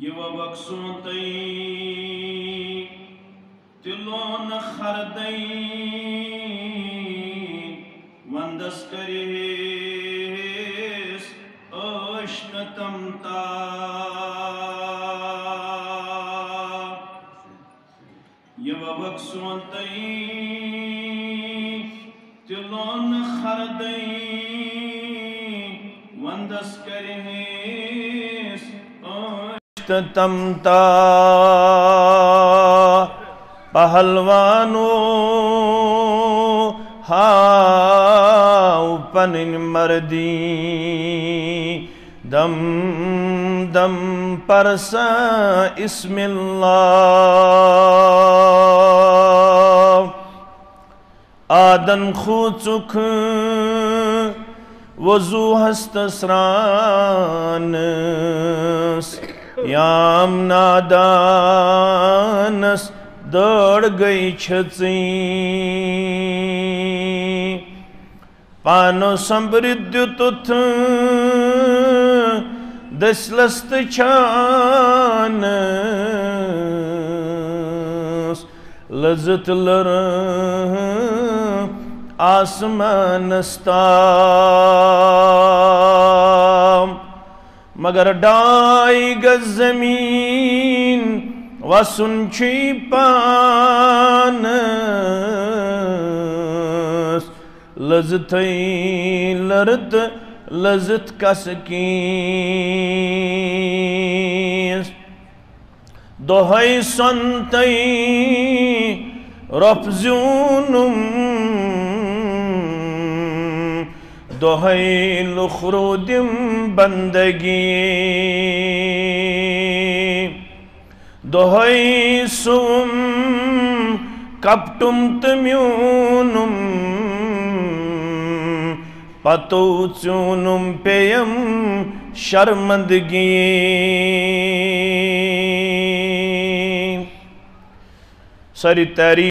یہ بخشوں تئی تلون خردئی وندس کریس اشنتم تا یہ بخشوں تئی تلون خردئی وندس کریس اشنتم تا پہلوانو ہاو پنن مردی دم دم پرسا اسم اللہ آدن خوچک وضو ہستسرانس یام نادانس دڑ گئی چھچیں پانو سمبردیتت دسلست چھانس لذت لر آسمانستام مگر ڈائی گز زمین وسن چھی پانس لذتیں لرت، لذت کسکین دہائی سنتیں رف زیونم دہائی لخرودم بندگی دہائی سوم کپٹم تمیونم پتو چونم پیم شرمندگی ساری تحریر